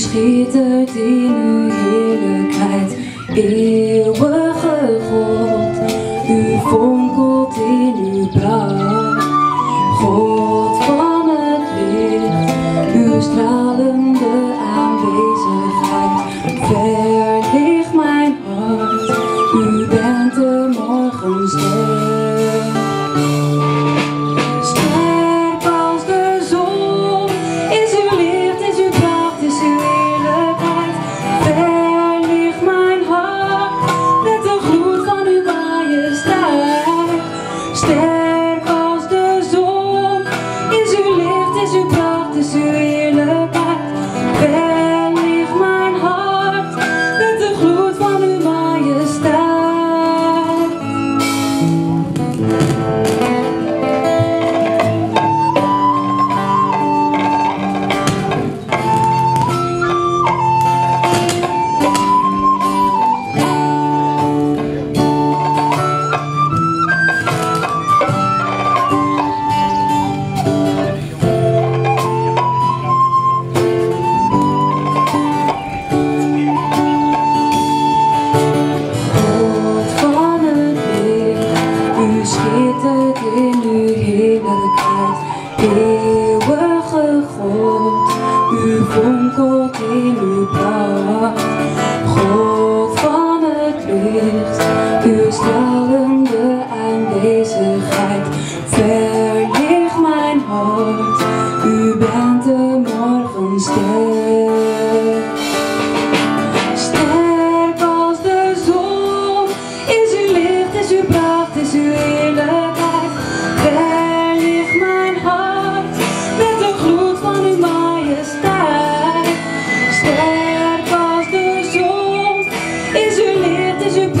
schittert in uw heerlijkheid. eeuwig. Je in uw heerlijkheid, eeuwige God. U vonkelt in uw pracht, God van het licht, uw straat. tes yeux